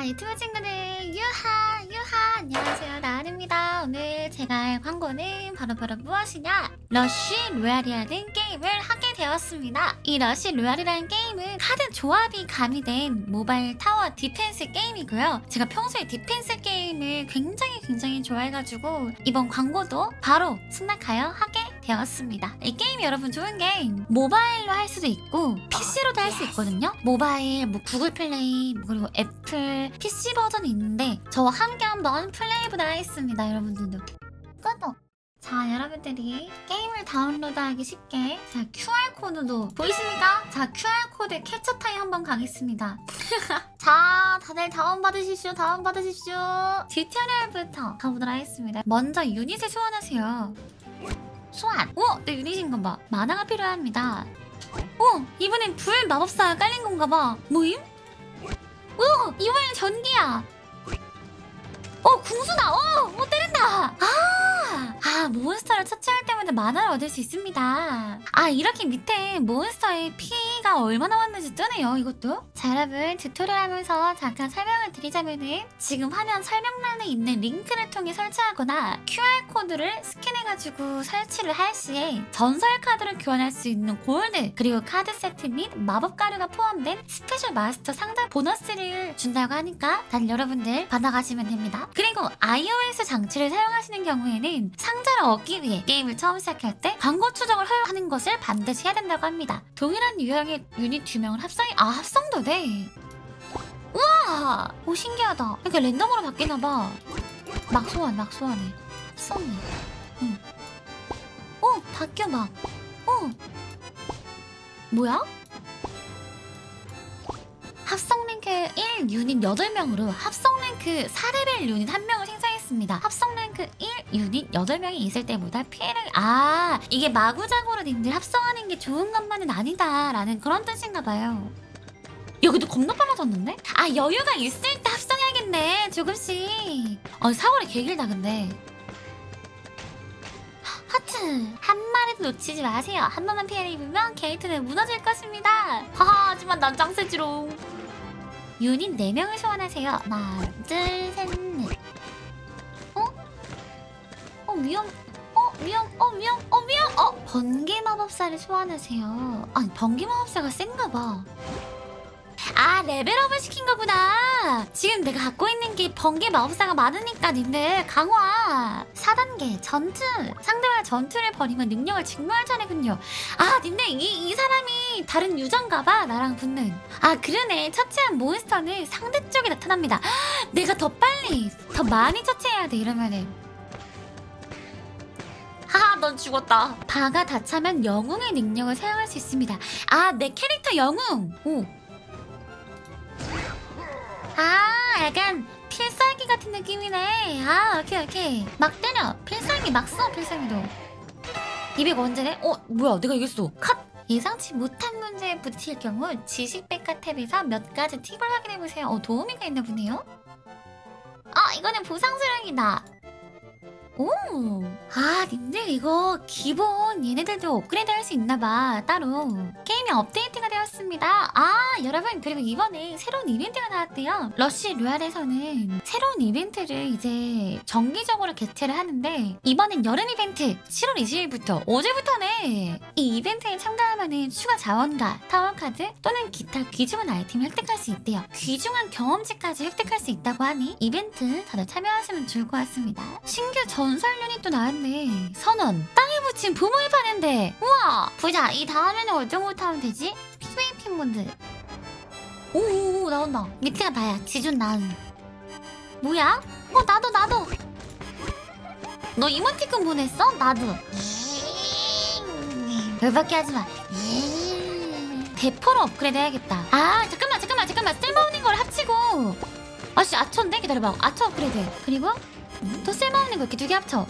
자 유튜브 친구들 유하 유하. 안녕하세요. 나은입니다. 오늘 제가 할 광고는 바로 바로 무엇이냐? 러쉬 로얄이라는 게임을 하게 되었습니다. 이 러쉬 로얄이라는 게임은 카드 조합이 가미된 모바일 타워 디펜스 게임이고요. 제가 평소에 디펜스 게임을 굉장히 굉장히 좋아해가지고 이번 광고도 바로 승낙하여 하게 되었습니다. 이 게임이 여러분 좋은 게 모바일로 할 수도 있고 PC로도 할 수 있거든요. 모바일 뭐 구글 플레이 뭐 그리고 애플 PC 버전이 있는데 저와 함께 한번 플레이해보도록 하겠습니다 여러분들도. 꺼도. 자 여러분들이 게임을 다운로드하기 쉽게. 자 QR코드도 보이십니까? 자 QR코드 캡처 타임 한번 가겠습니다. 자 다들 다운받으십시오 다운받으십시오. 튜토리얼부터 가보도록 하겠습니다. 먼저 유닛을 소환하세요 소환! 오! 내 유닛인 건가? 마나가 필요합니다 오! 이번엔 불 마법사가 깔린 건가 봐 뭐임? 오! 이번엔 전기야 어! 궁수다! 어! 어 때린다! 아! 아 몬스터를 처치할 때마다 마나를 얻을 수 있습니다. 아 이렇게 밑에 몬스터의 피가 얼마나 남았는지 뜨네요 이것도. 자 여러분 튜토리얼 하면서 잠깐 설명을 드리자면은 지금 화면 설명란에 있는 링크를 통해 설치하거나 QR코드를 스캔해가지고 설치를 할 시에 전설 카드를 교환할 수 있는 골드 그리고 카드 세트 및 마법 가루가 포함된 스페셜 마스터 상자 보너스를 준다고 하니까 다들 여러분들 받아가시면 됩니다. 그리고 iOS 장치를 사용하시는 경우에는 상자를 얻기 위해 게임을 처음 시작할 때 광고 추적을 허용하는 것을 반드시 해야 된다고 합니다. 동일한 유형의 유닛 두 명을 합성이 아 합성도 돼. 우와, 오 신기하다. 이렇게 랜덤으로 바뀌나 봐. 막 소환, 막 소환해. 합성해. 응. 어, 바뀌어 봐. 어. 뭐야? 합성 랭크 1 유닛 8명으로 합성 랭크 4레벨 유닛 1명을 생성했습니다. 합성 랭크 1 유닛 8명이 있을 때보다 피해를 아 이게 마구작으로 님들 합성하는 게 좋은 것만은 아니다 라는 그런 뜻인가 봐요. 여기도 겁나 빨라졌는데? 아 여유가 있을 때 합성해야겠네 조금씩. 어 사거리 개길다 근데. 하트 한 마리도 놓치지 마세요. 한 번만 피해를 입으면 게이트는 무너질 것입니다. 하하 하지만 난 짱세지롱. 유닛 4명을 소환하세요. 하나, 둘, 셋, 넷. 어? 어, 위험. 어, 위험. 어, 위험. 어, 위험. 어, 번개 마법사를 소환하세요. 아니, 번개 마법사가 센가 봐. 아, 레벨업을 시킨 거구나. 지금 내가 갖고 있는 게 번개 마법사가 많으니까 님들 강화. 4단계 전투. 상대와 전투를 벌이면 능력을 증명할 차례군요. 아, 님들 이, 이 사람이 다른 유저인가 봐. 나랑 붙는. 아, 그러네. 처치한 몬스터는 상대 쪽에 나타납니다. 헉, 내가 더 빨리, 더 많이 처치해야 돼. 이러면은. 하하, 넌 죽었다. 바가 다 차면 영웅의 능력을 사용할 수 있습니다. 아, 내 캐릭터 영웅. 오. 아 약간 필살기 같은 느낌이네. 아 오케이 오케이. 막 때려. 필살기 막써 필살기도. 200 언제네? 어 뭐야 내가 이겼어. 컷! 예상치 못한 문제에 부딪힐 경우 지식 백과 탭에서 몇 가지 팁을 확인해보세요. 어 도우미가 있나 보네요. 아 이거는 보상 수령이다 오! 아, 님들 이거 기본 얘네들도 업그레이드 할 수 있나봐, 따로. 게임이 업데이트가 되었습니다. 아, 여러분, 그리고 이번에 새로운 이벤트가 나왔대요. 러쉬 로얄에서는 새로운 이벤트를 이제 정기적으로 개최를 하는데, 이번엔 여름 이벤트 7월 20일부터, 어제부터네! 이 이벤트에 참가하면 추가 자원과 타워카드 또는 기타 귀중한 아이템을 획득할 수 있대요. 귀중한 경험치까지 획득할 수 있다고 하니, 이벤트 다들 참여하시면 좋을 것 같습니다. 신규 전설 유닛도 나왔네. 선원. 땅에 붙인 부모를 파는데. 우와. 보자. 이 다음에는 어떤 거 타면 되지? PVP 모드. 오오오 나온다. 밑에가 나야. 지준 나은. 뭐야? 어 나도 나도. 너 이모티콘 보냈어? 나도. 열받게 하지 마. 대포로 업그레이드 해야겠다. 아 잠깐만 잠깐만 잠깐만 쓸모없는 걸 합치고. 아씨 아처인데 기다려봐. 아처 업그레이드. 그리고 더 쓸모없는 거 이렇게 두 개 합쳐.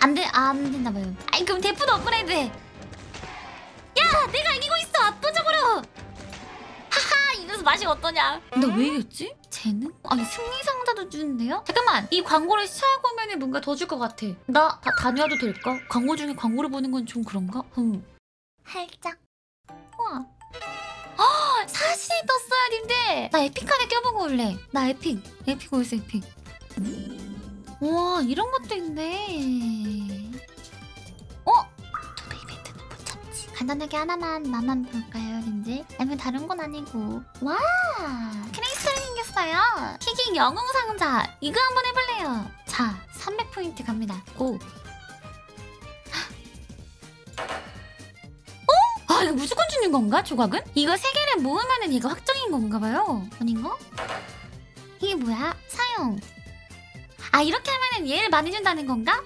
안 돼, 아, 안 된다 봐요. 아니 그럼 대포도 업그레이드 해. 야, 내가 이기고 있어 압도적으로. 하하, 이래서 맛이 어떠냐? 나 왜 이겼지? 쟤는? 아니 승리 상자도 주는데요? 잠깐만, 이 광고를 시청하고 오면 뭔가 더 줄 것 같아. 나 다 다녀와도 될까? 광고 중에 광고를 보는 건 좀 그런가? 음. 살짝. 우와. 아, 사십이 떴어요, 님들. 나 epic 카드 껴보고 올래. 나 epic. Epic 어딨어 epic. 우와 이런 것도 있네. 어? 도배 이벤트는 못 참지. 간단하게 하나만 맛만 볼까요, 린지? 아니면 다른 건 아니고. 와! 크리스탈이 생겼어요. 키기 영웅 상자. 이거 한번 해볼래요. 자, 300포인트 갑니다. 고! 어? 아, 이거 무조건 주는 건가, 조각은? 이거 세 개를 모으면 은 이거 확정인 건가 봐요. 아닌가? 이게 뭐야? 사용. 아, 이렇게 하면은 얘를 많이 준다는 건가?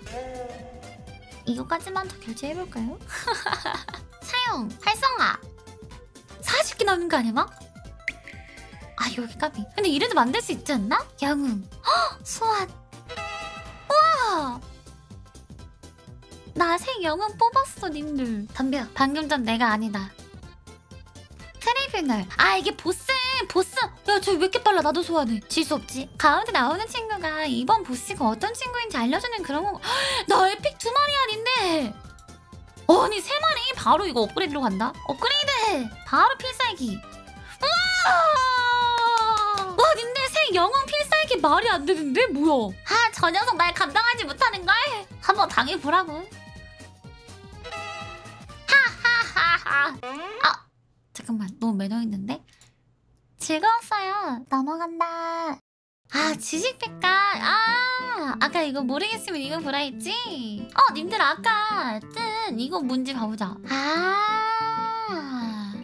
이거까지만 더 결제해볼까요? 사용, 활성화. 40개 나오는 거 아니야, 막? 아, 여기 까비. 근데 이래도 만들 수 있지 않나? 영웅. 헉, 소환. 우와! 나 새 영웅 뽑았어, 님들. 덤벼. 방금 전 내가 아니다. 트리뷰널. 아, 이게 보스, 보스. 야, 저왜 이렇게 빨라? 나도 소환해. 질 수 없지. 가운데 나오는 친구가 이번 보스가 어떤 친구인지 알려주는 그런 거. 헉, 나 에픽 두 마리 아닌데. 아니, 세 마리. 바로 이거 업그레이드로 간다. 업그레이드! 바로 필살기. 우와! 와, 님들 새 영웅 필살기 말이 안 되는데? 뭐야? 아, 저 녀석 날 감당하지 못하는걸? 한번 당해보라고. 하하하하. 아, 잠깐만. 너무 매너 있는데? 즐거웠어요. 넘어간다. 아, 지식 백과. 아, 아까 이거 모르겠으면 이거 보라 했지? 어, 님들 아까 뜬 이거 뭔지 봐보자. 아,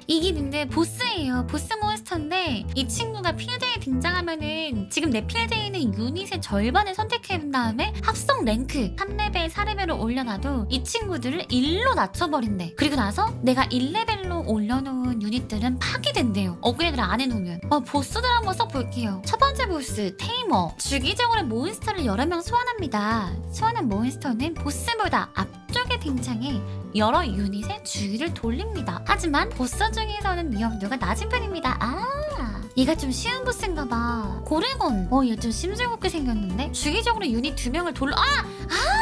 이게 님들 보스예요. 보스 몬스터인데 이 친구가 필드에 등장하면은 지금 내 필드에 있는 유닛의 절반을 선택해본 다음에 합성 랭크 3레벨, 4레벨로 올려놔도 이 친구들을 1로 낮춰버린대. 그리고 나서 내가 1레벨로 올려놓은 유닛들은 파괴된대요. 업그레이드를 안 해놓으면. 어, 보스들 한번 써볼게요. 첫 번째 보스, 테이머. 주기적으로 몬스터를 여러 명 소환합니다. 소환한 몬스터는 보스보다 앞쪽에 등장해 여러 유닛의 주위를 돌립니다. 하지만 보스 중에서는 위험도가 낮은 편입니다. 아, 얘가 좀 쉬운 보스인가 봐. 고래곤. 어, 얘 좀 심술궂게 생겼는데? 주기적으로 유닛 두 명을 돌려, 아! 아!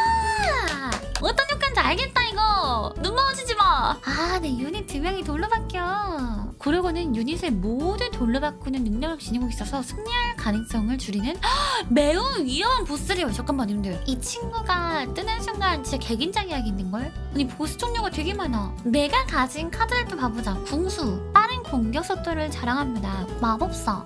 알겠다, 이거! 눈 마주치지 마! 아, 내 유닛 두 명이 돌로 바뀌어. 고래곤은 유닛을 모두 돌로 바꾸는 능력을 지니고 있어서 승리할 가능성을 줄이는 매우 위험한 보스래요. 잠깐만, 님들. 이 친구가 뜨는 순간 진짜 개긴장 이야기 있는걸? 아니, 보스 종류가 되게 많아. 내가 가진 카드를 또 봐보자. 궁수. 빠른 공격 속도를 자랑합니다. 마법사.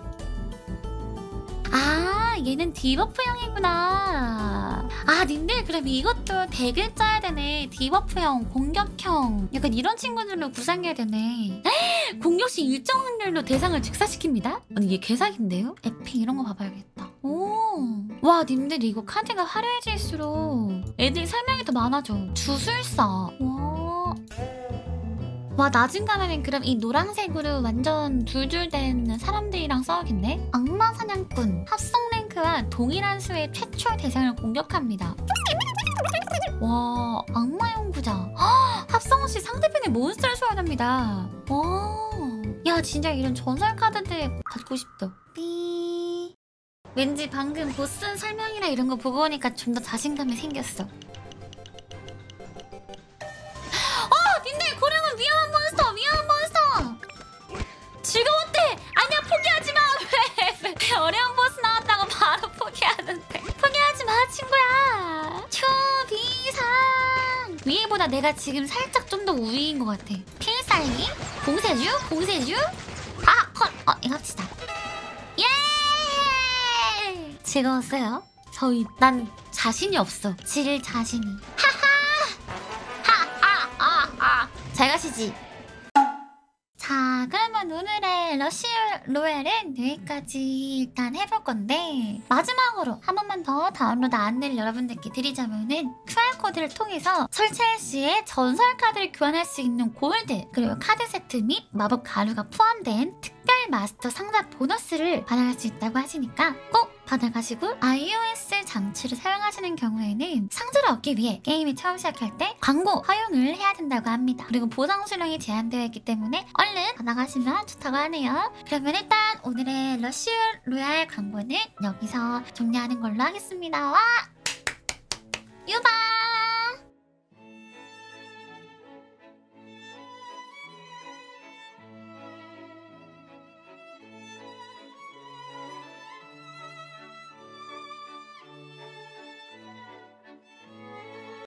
아, 얘는 debuff형이구나. 아, 님들, 그럼 이것도 deck을 짜야 되네. debuff형, 공격형. 약간 이런 친구들로 구상해야 되네. 공격 시 일정 확률로 대상을 즉사시킵니다? 아니, 이게 개사기인데요? epic 이런 거 봐봐야겠다. 오. 와, 님들 이거 카드가 화려해질수록 애들이 설명이 더 많아져. 주술사. 와. 와 낮은 가면은 그럼 이 노란색으로 완전 둘둘된 사람들이랑 싸우겠네? 악마 사냥꾼 합성 랭 크와 동일한 수의 최초 대상을 공격합니다. 와 악마 연구자 헉, 합성 시 상대편의 몬스터를 소환합니다. 와, 야 진짜 이런 전설 카드들 갖고 싶다. 삐. 왠지 방금 보스 설명이나 이런 거 보고 오니까 좀 더 자신감이 생겼어. 위에보다 내가 지금 살짝 좀 더 우위인 것 같아. 필살기? 공세주? 공세주? 아 컷 어 이거 합시다. 예! 즐거웠어요. 저희 난 자신이 없어. 질 자신이. 잘 가시지. 자, 그러면 오늘의 러시 로얄은 여기까지 일단 해볼 건데 마지막으로 한 번만 더 다운로드 안내를 여러분들께 드리자면은 QR코드를 통해서 설치할 시에 전설 카드를 교환할 수 있는 골드 그리고 카드 세트 및 마법 가루가 포함된 특별 마스터 상자 보너스를 받아갈 수 있다고 하시니까 꼭 받아가시고 iOS 장치를 사용하시는 경우에는 상자를 얻기 위해 게임이 처음 시작할 때 광고 허용을 해야 된다고 합니다. 그리고 보상 수량이 제한되어 있기 때문에 얼른 받아가시면 좋다고 하네요. 그러면 일단 오늘의 러쉬 로얄 광고는 여기서 종료하는 걸로 하겠습니다. 와! 유바!